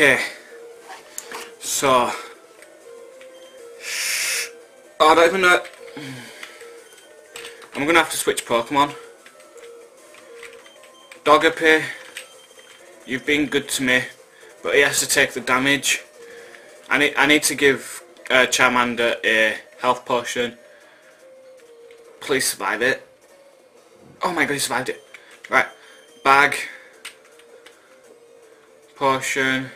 Okay. So. Oh, I don't even know. I'm gonna have to switch Pokemon. Dogapy, you've been good to me, but he has to take the damage. I need, I need to give uh, Charmander a health potion. Please survive it. Oh my god, he survived it. Right, bag, potion.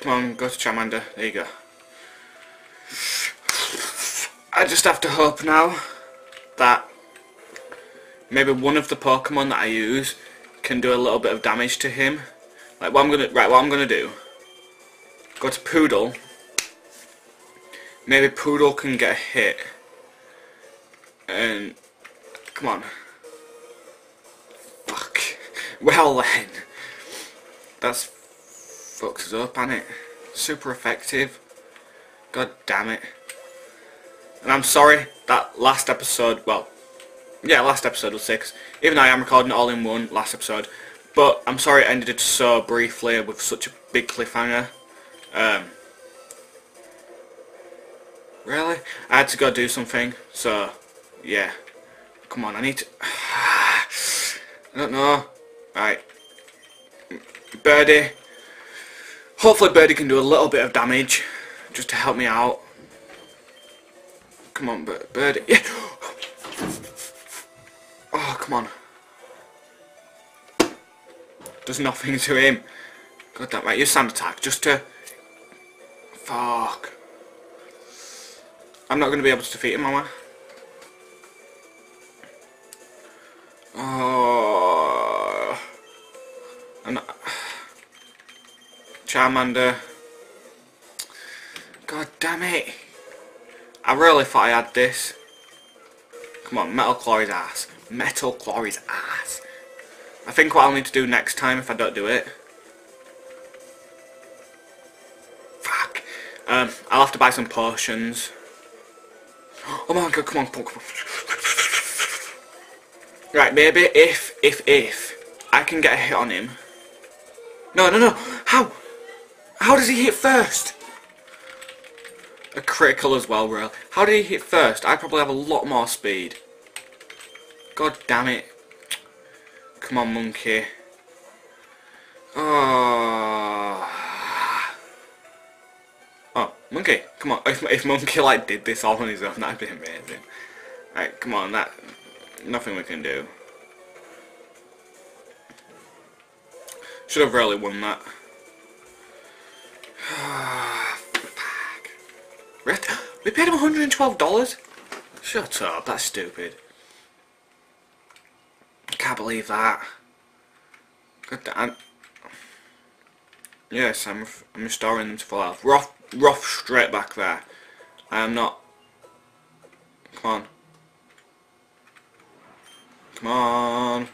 Come on, go to Charmander. There you go. I just have to hope now that maybe one of the Pokemon that I use can do a little bit of damage to him. Like what I'm gonna right, what I'm gonna do. Go to Poodle. Maybe Poodle can get a hit. And come on. Fuck. Well then. That's fucks us up, ain't it? Super effective. God damn it. And I'm sorry that last episode, well, yeah, last episode was six. Even though I am recording it all in one last episode, but I'm sorry it ended it so briefly with such a big cliffhanger. Um, really? I had to go do something, so yeah. Come on, I need to. I don't know. Right, Birdie. Hopefully, Birdie can do a little bit of damage, just to help me out. Come on, Bir- Birdie. Yeah. Oh, come on. Does nothing to him. God damn right, you sand attack just to... Fuck. I'm not going to be able to defeat him, am I? Oh. I'm not... Charmander. God damn it. I really thought I had this. Come on, Metal Claw his ass. Metal Claw his ass. I think what I'll need to do next time if I don't do it. Fuck. Um, I'll have to buy some potions. Oh my god, come on, come on, come on. Right, maybe if, if, if I can get a hit on him. No, no, no. How? How does he hit first? A critical as well, real. How did he hit first? I probably have a lot more speed. God damn it. Come on, monkey. Oh. Oh, monkey. Come on. If, if monkey like did this all on his own, that'd be amazing. Right, come on. That nothing we can do. Should have really won that. We paid him $112? Shut up, that's stupid. I can't believe that. God damn. Yes, I'm, I'm restoring them to full health. Rough, rough straight back there. I am not. Come on. Come on.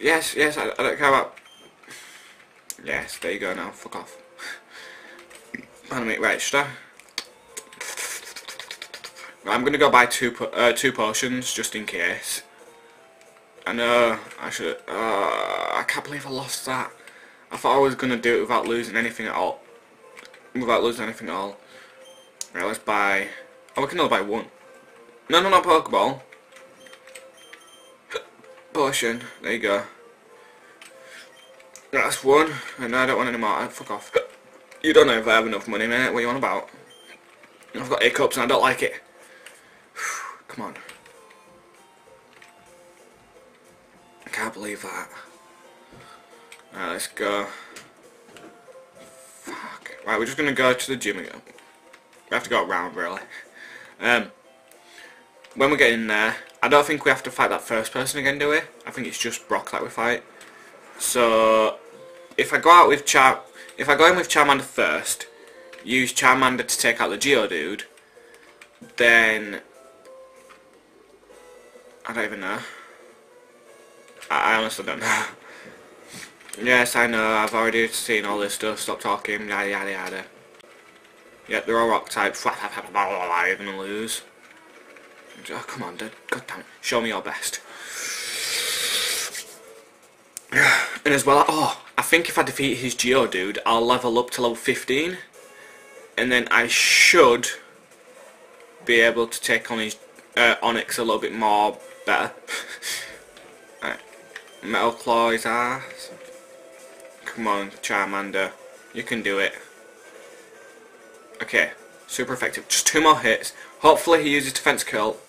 Yes, yes, I, I don't care about... Yes, there you go now, fuck off. Me, right? I'm gonna go buy two po uh, two potions, just in case. I know, I should... Uh, I can't believe I lost that. I thought I was gonna do it without losing anything at all. Without losing anything at all. Right, let's buy... Oh, we can only buy one. No, no, not Pokeball. Potion. There you go. That's one. And I don't want any more. Fuck off. You don't know if I have enough money, mate. What are you on about? I've got hiccups and I don't like it. Come on. I can't believe that. Right, let's go. Fuck. Right, we're just gonna go to the gym again. We have to go around, really. Um, when we get in there, I don't think we have to fight that first person again, do we? I think it's just Brock that we fight. So, if I go out with Char... If I go in with Charmander first, use Charmander to take out the Geodude, then... I don't even know. I, I honestly don't know. yes, I know, I've already seen all this stuff, stop talking, yada yada yada. Yep, they're all rock types. You're gonna lose. Oh, come on, dude. God damn it. Show me your best. And as well, oh, I think if I defeat his Geodude, I'll level up to level 15. And then I should be able to take on his uh, Onix a little bit more better. right. Metal Claw his ass. Come on, Charmander. You can do it. Okay. Super effective. Just two more hits. Hopefully he uses Defense Curl.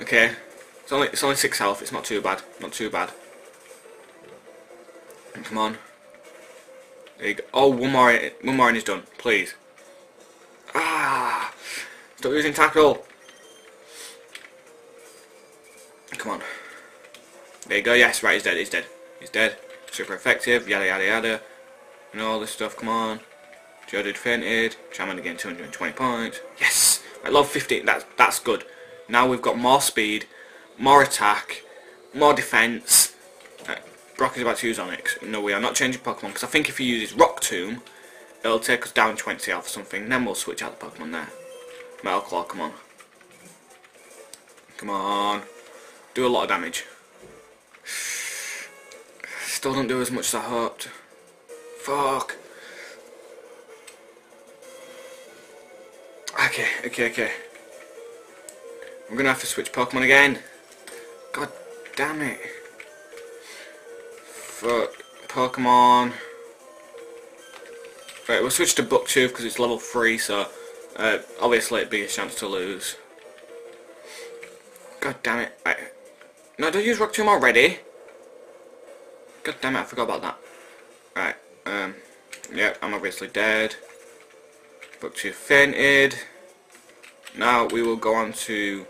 Okay. It's only it's only six health. It's not too bad. Not too bad. Come on. There you go. Oh, one more. One more and he's done. Please. Ah. Stop using tackle. Come on. There you go. Yes. Right. He's dead. He's dead. He's dead. Super effective. Yada yada yada. And all this stuff. Come on. Geodude fainted. Charmander again 220 points. Yes! I love 15. That's, that's good. Now we've got more speed, more attack, more defense. Brock is about to use Onix. No, we are not changing Pokemon because I think if he uses Rock Tomb, it'll take us down 20 health or something. Then we'll switch out the Pokemon there. Metal Claw, come on. Come on. Do a lot of damage. Still don't do as much as I hoped. Fuck. Okay, okay, okay. I'm gonna have to switch Pokemon again. God damn it. Fuck. Pokemon. Right, we'll switch to Bucktooth because it's level 3, so uh, obviously it'd be a chance to lose. God damn it. Right. No, don't use Rock Tomb already. God damn it, I forgot about that. Right, um, yep, I'm obviously dead. Bucktooth fainted. Now we will go on to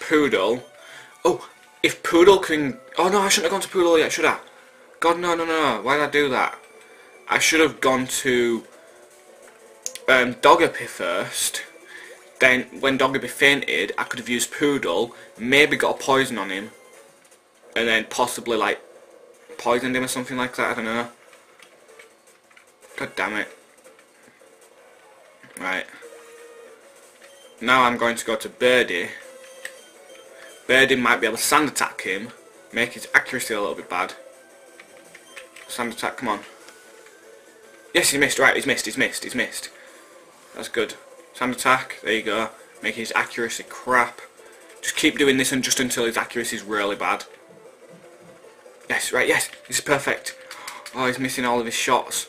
Poodle. Oh, if Poodle can... Oh no, I shouldn't have gone to Poodle yet, should I? God, no, no, no, no. Why did I do that? I should have gone to um, first. Then, when Togepi fainted, I could have used Poodle, maybe got a poison on him, and then possibly, like, poisoned him or something like that, I don't know. God damn it. Right. Now I'm going to go to Birdie. Birdie might be able to sand attack him, make his accuracy a little bit bad. Sand attack, come on. Yes, he missed, right, he's missed, he's missed, he's missed. That's good. Sand attack, there you go. Make his accuracy crap. Just keep doing this and just until his accuracy is really bad. Yes, right, yes, this is perfect. Oh, he's missing all of his shots.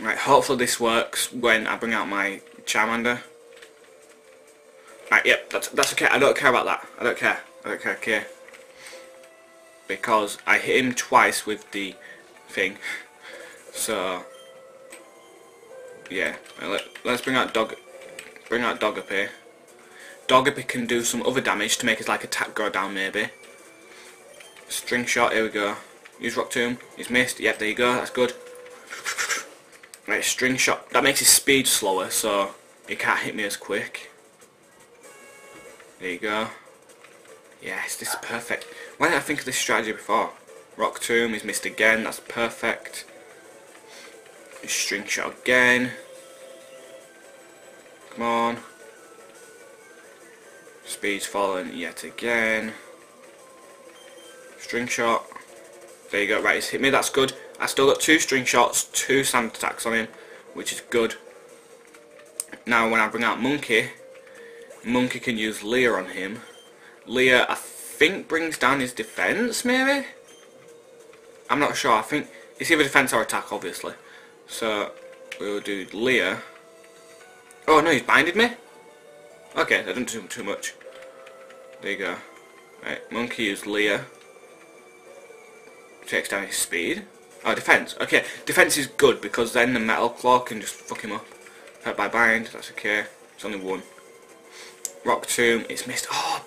Right, hopefully this works when I bring out my Charmander. Right, yep, that's, that's okay. I don't care about that. I don't care. I don't care, okay. Because I hit him twice with the thing. So, yeah. Let, us bring out Dog, bring out Togepi. Togepi can do some other damage to make his like attack go down maybe. String shot, here we go. Use Rock Tomb. He's missed. Yep, there you go. That's good. Right, string shot. That makes his speed slower, so he can't hit me as quick. There you go. Yes, this is perfect. Why didn't I think of this strategy before? Rock Tomb is missed again. That's perfect. String shot again. Come on. Speed's fallen yet again. String shot. There you go. Right, he's hit me. That's good. I still got two string shots, two sand attacks on him, which is good. Now when I bring out Monkey, Monkey can use Leer on him. Leer, I think, brings down his defense, maybe? I'm not sure. I think it's either defense or attack, obviously. So we'll do Leer. Oh no, he's binded me. Okay, that didn't do too much. There you go. Right, Monkey use Leer. Takes down his speed. Oh, defense. Okay, defense is good because then the metal claw can just fuck him up. Hurt by bind. That's okay. It's only one. Rock tomb. It's missed. Oh,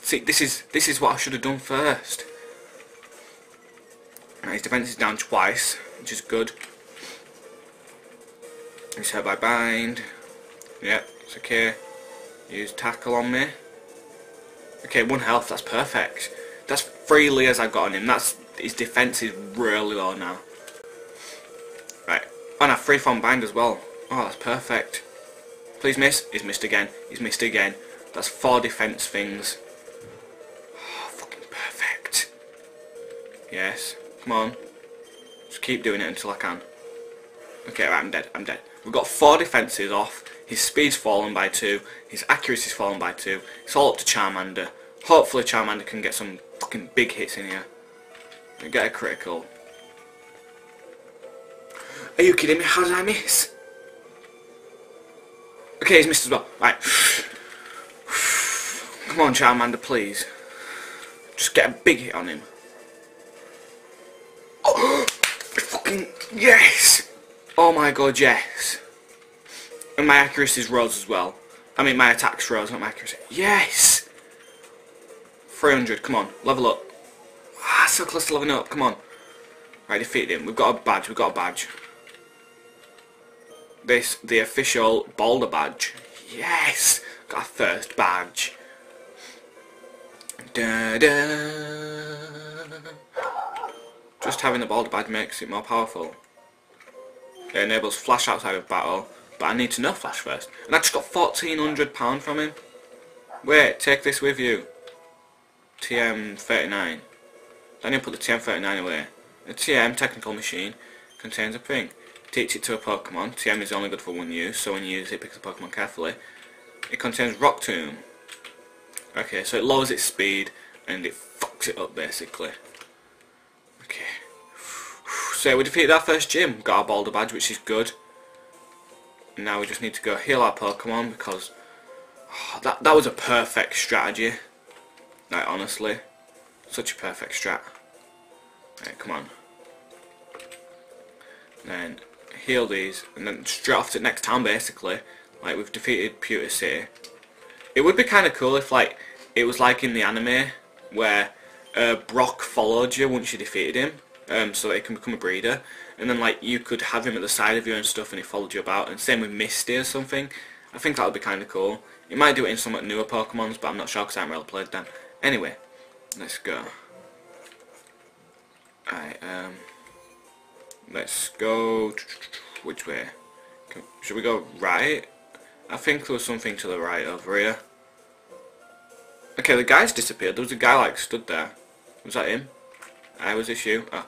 see, this is this is what I should have done first. Right, his defense is down twice, which is good. He's hurt by bind. Yep, it's okay. Use tackle on me. Okay, one health. That's perfect. That's three layers I've got on him. That's his defense is really low now. Right. And a free from bind as well. Oh, that's perfect. Please miss. He's missed again. He's missed again. That's four defence things. Oh, fucking perfect. Yes. Come on. Just keep doing it until I can. Okay, right, I'm dead. I'm dead. We've got four defences off. His speed's fallen by two. His accuracy's fallen by two. It's all up to Charmander. Hopefully Charmander can get some fucking big hits in here. And get a critical. Are you kidding me? How did I miss? Okay, he's missed as well. Right. Come on, Charmander, please. Just get a big hit on him. Oh, fucking yes! Oh my god, yes. And my accuracy's rose as well. I mean, my attack's rose, not my accuracy. Yes! 300, come on, level up. Ah, so close to leveling up, come on. Right, defeated him. We've got a badge, we've got a badge. This, the official Boulder badge. Yes! Got a first badge. Da -da. Just having the Boulder badge makes it more powerful. It enables flash outside of battle, but I need to know flash first. And I just got £1,400 from him. Wait, take this with you. TM39. Then you put the TM39 away. The TM technical machine contains a thing. Teach it to a Pokemon. TM is only good for one use, so when you use it, pick the Pokemon carefully. It contains Rock Tomb. Okay, so it lowers its speed and it fucks it up basically. Okay. So we defeated our first gym, got our Boulder badge, which is good. Now we just need to go heal our Pokemon because oh, that that was a perfect strategy. Like honestly, such a perfect strat. Right, come on. Then heal these, and then straight off to the next town basically. Like we've defeated Pewter City. It would be kind of cool if like it was like in the anime where uh, Brock followed you once you defeated him, um, so that he can become a breeder, and then like you could have him at the side of you and stuff, and he followed you about. And same with Misty or something. I think that would be kind of cool. You might do it in somewhat newer Pokemons, but I'm not sure because I haven't really played them. Anyway, let's go. Alright, um, let's go. Which way? Should we go right? I think there was something to the right over here. Okay, the guy's disappeared. There was a guy like stood there. Was that him? I was this you? Oh.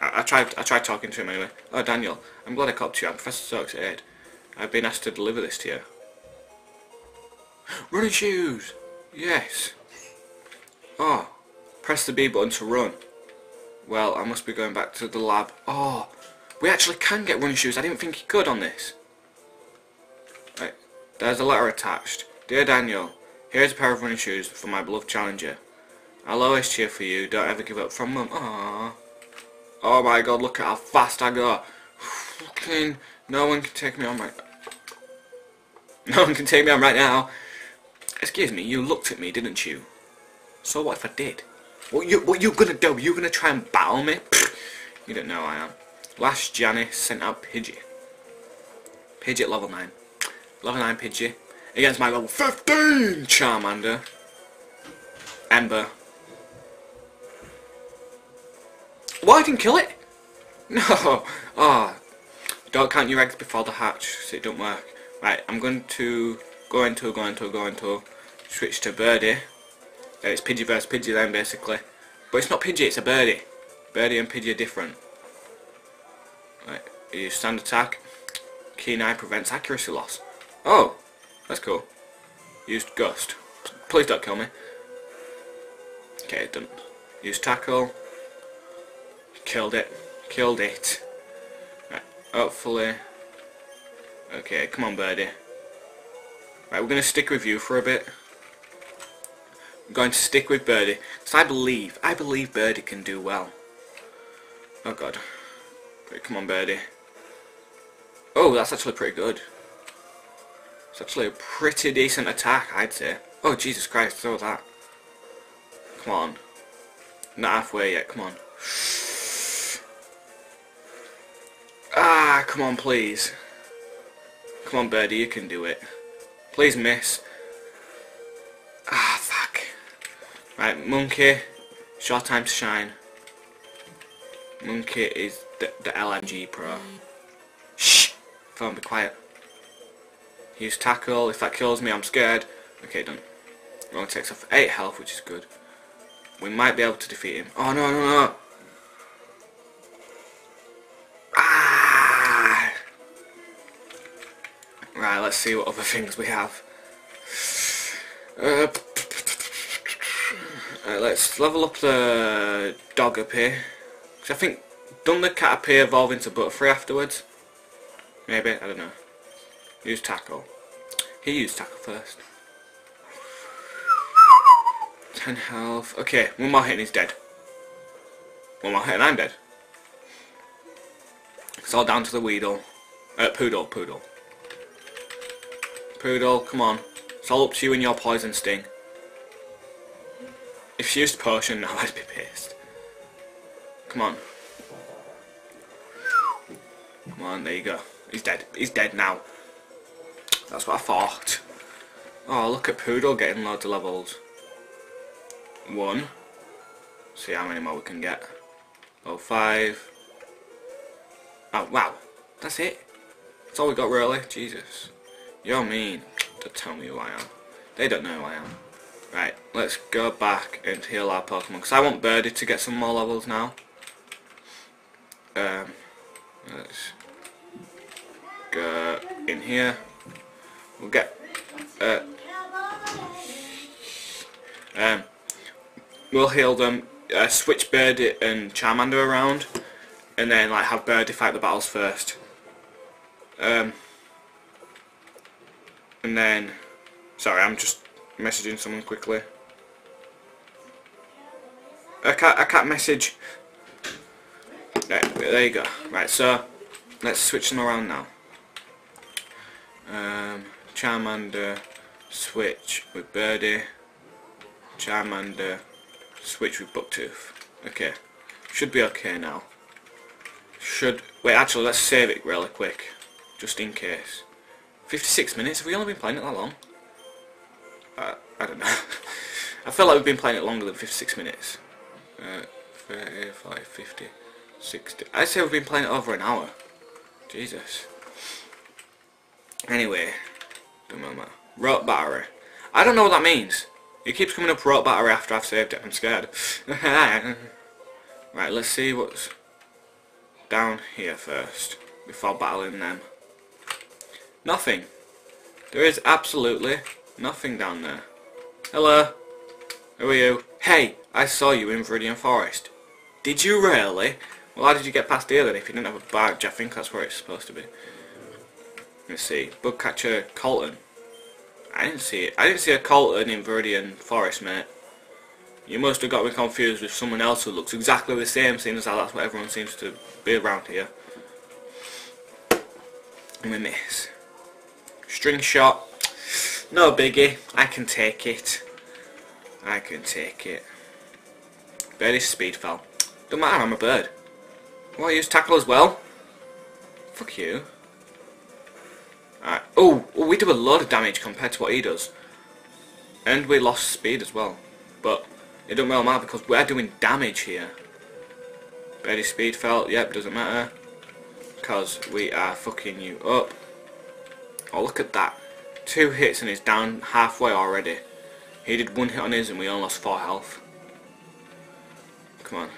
I, I, tried I tried talking to him anyway. Oh Daniel, I'm glad I caught you. I'm Professor Oak's aide. I've been asked to deliver this to you. Running shoes! Yes. Oh. Press the B button to run. Well, I must be going back to the lab. Oh. We actually can get running shoes. I didn't think you could on this. Right. There's a letter attached. Dear Daniel, Here's a pair of running shoes for my beloved challenger. I'll always cheer for you. Don't ever give up from them. Aww. Oh my god, look at how fast I go. Fucking no one can take me on right No one can take me on right now. Excuse me, you looked at me, didn't you? So what if I did? What you what you gonna do? You gonna try and battle me? you don't know I am. Lass Janice sent out Pidgey. Pidgey at level 9. Level 9 Pidgey against my level 15 Charmander. Ember. Well, I didn't kill it. No. Ah. Oh. Don't count your eggs before the hatch, so it don't work. Right, I'm going to go into, go into, go into, switch to Birdie. it's Pidgey versus Pidgey then, basically. But it's not Pidgey, it's a Birdie. Birdie and Pidgey are different. Uh, right, you stand attack. Keen Eye prevents accuracy loss. Oh, that's cool. Used Gust. Please don't kill me. Okay, done. Used Tackle. Killed it. Killed it. Right, hopefully. Okay, come on, birdie. Right, we're going to stick with you for a bit. I'm going to stick with Birdie. Because I believe, I believe Birdie can do well. Oh god. Right, come on, Birdie. Oh, that's actually pretty good. It's actually a pretty decent attack, I'd say. Oh, Jesus Christ, so that. Come on. Not halfway yet, come on. Ah, come on, please. Come on, Birdie, you can do it. Please miss. Ah, fuck. Right, Monkey. Short time to shine. Monkey is the, the LMG pro. Shh! Phone, be quiet. Use tackle. If that kills me, I'm scared. Okay, done. Wrong takes off 8 health, which is good. We might be able to defeat him. Oh, no, no, no! Ah! Right, let's see what other things we have. Uh, right, uh, let's level up the dog up here. I think, done the Caterpie evolve into Butterfree afterwards? Maybe, I don't know. Use Tackle. He used Tackle first. 10 health. Okay, one more hit and he's dead. One more hit and I'm dead. It's all down to the Weedle. Uh, Poodle, Poodle. Poodle, come on. It's all up to you and your poison sting. If she used potion now, I'd be. Come on. Come on, there you go. He's dead. He's dead now. That's what I thought. Oh, look at Poodle getting loads of levels. One. See how many more we can get. Oh, five. Oh, wow. That's it. That's all we got, really. Jesus. You're mean. Don't tell me who I am. They don't know who I am. Right, let's go back and heal our Pokemon. Because I want Birdie to get some more levels now. Um, let's go in here. We'll get... Uh, um, we'll heal them. Uh, switch Birdie and Charmander around. And then like have Birdie fight the battles first. Um, and then... Sorry, I'm just messaging someone quickly. I can't, I can't message. Right, there you go. Right, so let's switch them around now. Um, Charmander, switch with Birdie. Charmander, switch with Bucktooth. Okay, should be okay now. Should wait. Actually, let's save it really quick, just in case. 56 minutes. Have we only been playing it that long? Uh, I don't know. I feel like we've been playing it longer than 56 minutes. Uh, 35, 50, 60. I'd say we've been playing it over an hour. Jesus. Anyway, don't matter. Rope battery. I don't know what that means. It keeps coming up rope battery after I've saved it. I'm scared. right, let's see what's down here first before battling them. Nothing. There is absolutely nothing down there. Hello. Who are you? Hey, I saw you in Viridian Forest. Did you really? Well, how did you get past here then if you didn't have a badge? I think that's where it's supposed to be. Let's see. Bugcatcher Colton. I didn't see it. I didn't see a Colton in Viridian Forest, mate. You must have got me confused with someone else who looks exactly the same, seeing as how that's what everyone seems to be around here. And we miss. String shot. No biggie. I can take it. I can take it. Birdie speed fell. Don't matter, I'm a bird. Well, I use tackle as well. Fuck you. Alright. Oh, oh, we do a lot of damage compared to what he does. And we lost speed as well. But it don't really matter because we're doing damage here. Birdie speed fell. Yep, doesn't matter. Because we are fucking you up. Oh, look at that. Two hits and he's down halfway already. He did one hit on his and we only lost four health. Come on.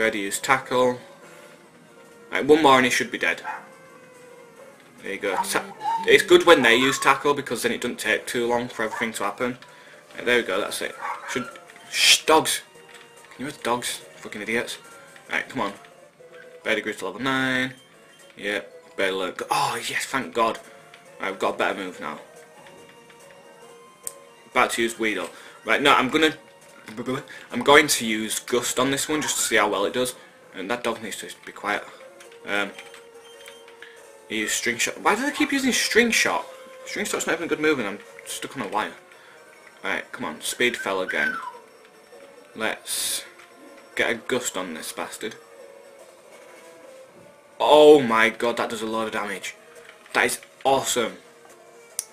Birdie use tackle. Right, one more and he should be dead. There you go. Ta it's good when they use tackle because then it doesn't take too long for everything to happen. Right, there we go, that's it. Should... Shh, dogs! Can you dogs? Fucking idiots. Right, come on. Birdie grew to level 9. Yep. Better look. Oh, yes, thank God. I've got a better move now. About to use Weedle. Right, no, I'm gonna... I'm going to use Gust on this one just to see how well it does. And that dog needs to be quiet. Um, use String Shot. Why do they keep using String Shot? String Shot's not even a good move and I'm stuck on a wire. Alright, come on. Speed fell again. Let's get a Gust on this bastard. Oh my god, that does a lot of damage. That is awesome.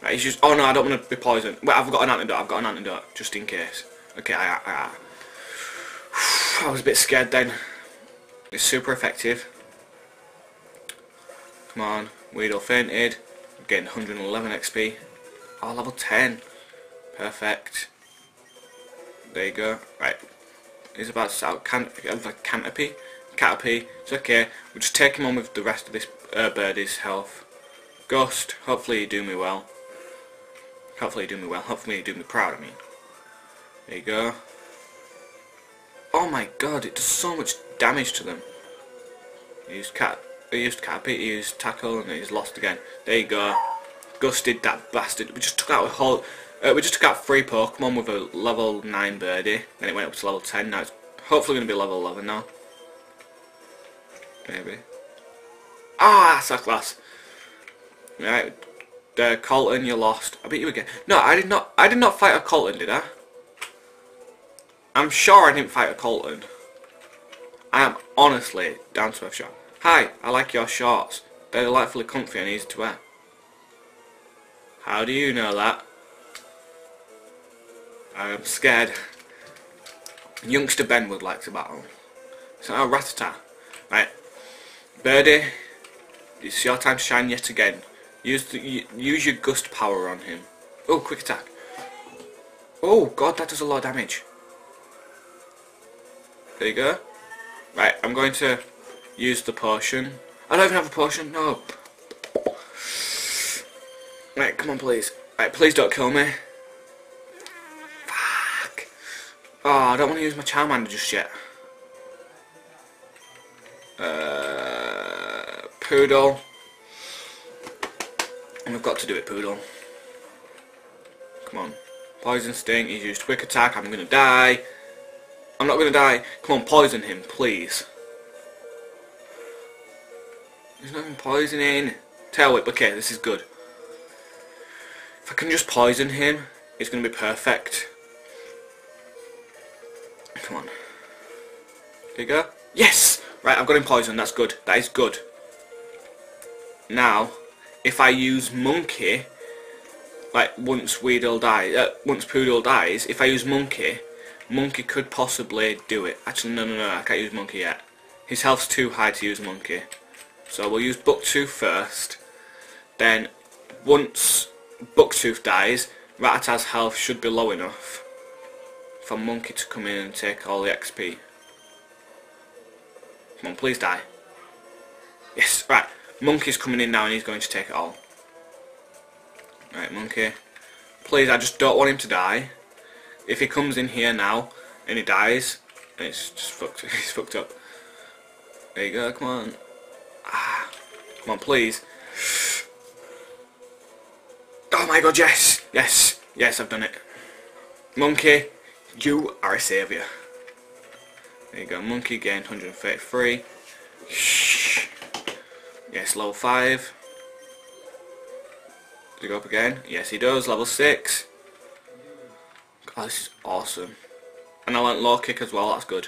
That is just... Oh no, I don't want to be poisoned. Wait, I've got an antidote. I've got an antidote, just in case. Okay, I, I, I, was a bit scared then. It's super effective. Come on. Weedle fainted. I'm getting 111 XP. Oh, level 10. Perfect. There you go. Right. He's about to start can, like Canopy. Caterpie. It's okay. We'll just take him on with the rest of this uh, Birdie's health. Ghost, hopefully you do me well. Hopefully you do me well. Hopefully you do me proud, I mean. There you go. Oh my god, it does so much damage to them. He used cat, he used Cappy, he used Tackle, and he's lost again. There you go. Gusted that bastard. We just took out a whole... Uh, we just took out three Pokemon with a level 9 birdie. Then it went up to level 10. Now it's hopefully going to be level 11 now. Maybe. Ah, that's a class. Right, uh, Colton, you lost. I beat you again. No, I did not. I did not fight a Colton, did I? I'm sure I didn't fight a Colton. I am honestly down to a shot. Hi, I like your shorts. They're delightfully comfy and easy to wear. How do you know that? I am scared. Youngster Ben would like to battle. So now Rattata. Right. Birdie, it's your time to shine yet again. Use the, use your gust power on him. Oh, quick attack. Oh god, that does a lot of damage. There you go. Right, I'm going to use the potion. I don't even have a potion, no. Right, come on please. Right, please don't kill me. Fuck. Oh, I don't want to use my Charmander just yet. Uh, Poodle. And we've got to do it, Poodle. Come on. Poison Sting, he's used Quick Attack, I'm gonna die. I'm not gonna die. Come on, poison him, please. There's nothing poisoning. Tail Whip, okay, this is good. If I can just poison him, it's gonna be perfect. Come on. There you go. Yes! Right, I've got him poisoned, that's good. That is good. Now, if I use Monkey, like once Weedle dies, uh, once Poodle dies, if I use Monkey, Monkey could possibly do it. Actually, no, no, no, I can't use Monkey yet. His health's too high to use Monkey. So we'll use Bucktooth first. Then, once Bucktooth dies, Rattata's health should be low enough for Monkey to come in and take all the XP. Come on, please die. Yes, right. Monkey's coming in now and he's going to take it all. Right, Monkey. Please, I just don't want him to die. If he comes in here now and he dies, it's just fucked. He's fucked up. There you go. Come on. Ah, come on, please. Oh my god, yes, yes, yes, I've done it. Monkey, you are a saviour. There you go. Monkey gained 133. Shh. Yes, level 5. Does he go up again? Yes, he does. Level 6. Is awesome. And I learnt low kick as well. That's good.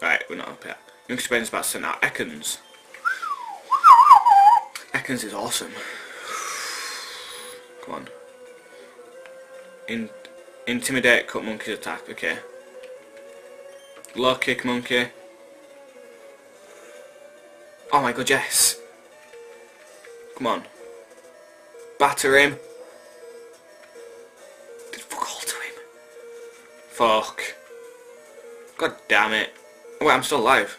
Right, we're not up yet. Young Spain's about to send out Ekans. Ekans is awesome. Come on. In intimidate, cut monkey's attack. Okay. Low kick monkey. Oh my god, yes. Come on. Batter him. Fuck. God damn it. Oh, wait, I'm still alive.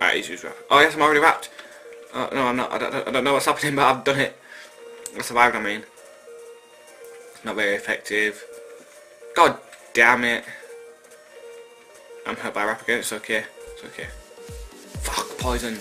Alright, he's used wrap. Oh yes, I'm already wrapped. Oh, no, I'm not. I don't, I don't know what's happening, but I've done it. I survived, I mean. It's not very effective. God damn it. I'm hurt by wrap again. It's okay. It's okay. Fuck, poison.